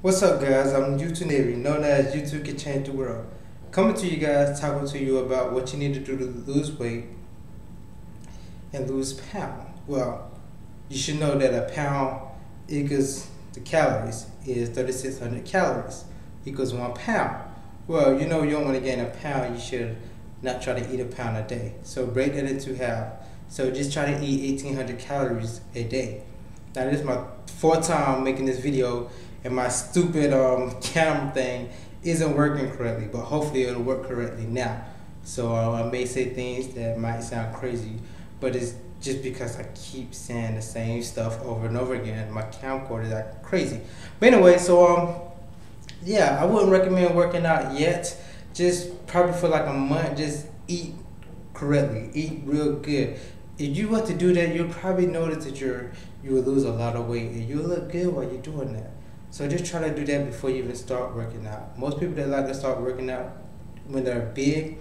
What's up guys, I'm YouTube Navy, known as YouTube Can Change the World. Coming to you guys, talking to you about what you need to do to lose weight and lose pound. Well, you should know that a pound equals the calories is 3600 calories equals one pound. Well, you know you don't want to gain a pound, you should not try to eat a pound a day. So break that into half. So just try to eat 1800 calories a day. Now this is my fourth time making this video and my stupid um, camera thing isn't working correctly, but hopefully it'll work correctly now. So uh, I may say things that might sound crazy, but it's just because I keep saying the same stuff over and over again. My camcorder is like crazy. But anyway, so um, yeah, I wouldn't recommend working out yet. Just probably for like a month, just eat correctly, eat real good. If you were to do that, you'll probably notice that you're you will lose a lot of weight and you'll look good while you're doing that. So just try to do that before you even start working out. Most people that like to start working out when they're big,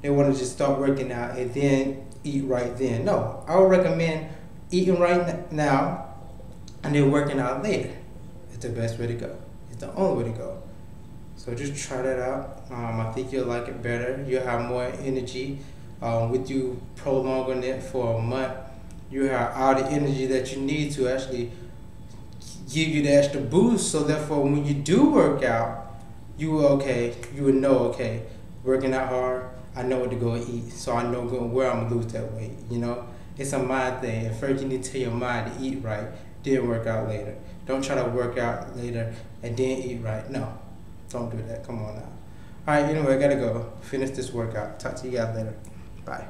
they want to just start working out and then eat right then. No, I would recommend eating right now and then working out later. It's the best way to go. It's the only way to go. So just try that out. Um, I think you'll like it better. You'll have more energy um, with you prolonging it for a month. You have all the energy that you need to actually give you the extra boost. So therefore, when you do work out, you will okay. You will know okay, working out hard. I know what to go eat, so I know where I'm gonna lose that weight. You know, it's a mind thing. First, you need to tell your mind to eat right, then work out later. Don't try to work out later and then eat right. No, don't do that. Come on now. All right. Anyway, I gotta go finish this workout. Talk to you guys later. Bye.